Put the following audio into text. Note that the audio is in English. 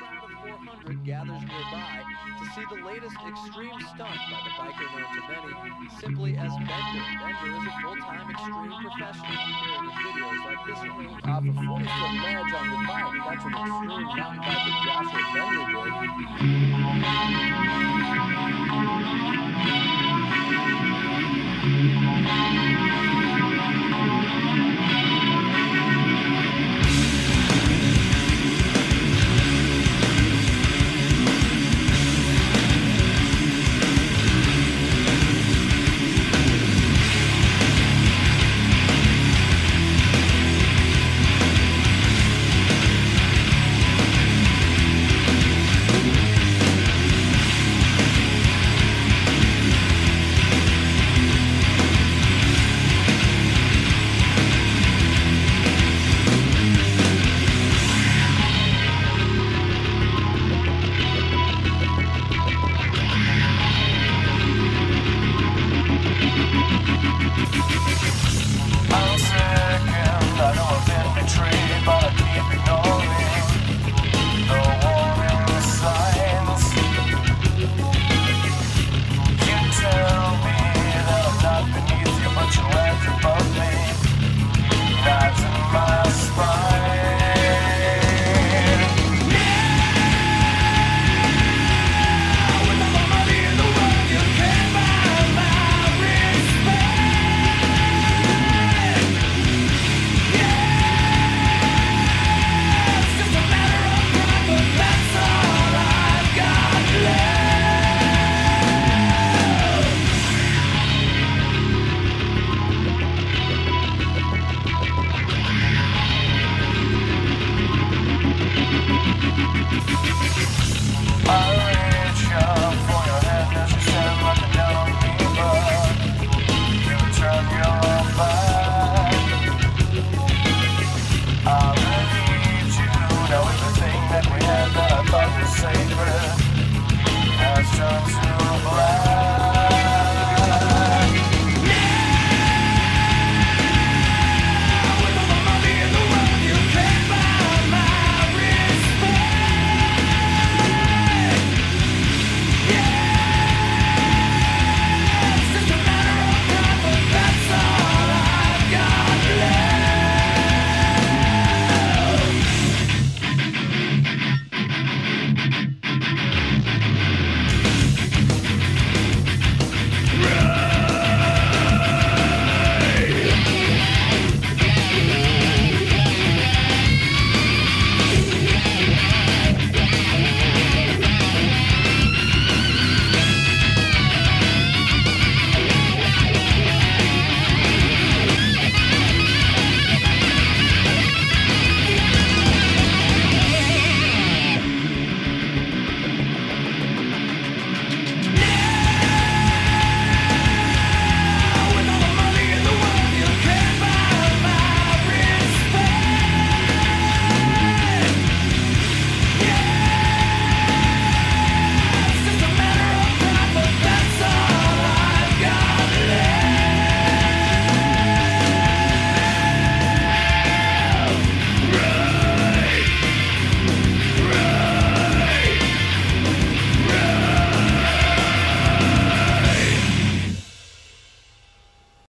crowd of 400 gathers nearby to see the latest extreme stunt by the biker known to many simply as Bender. Bender is a full-time extreme professional, appearing in videos like this one. Off a 40-foot ledge on your bike, that's what extreme mountain biker Joshua Bender did.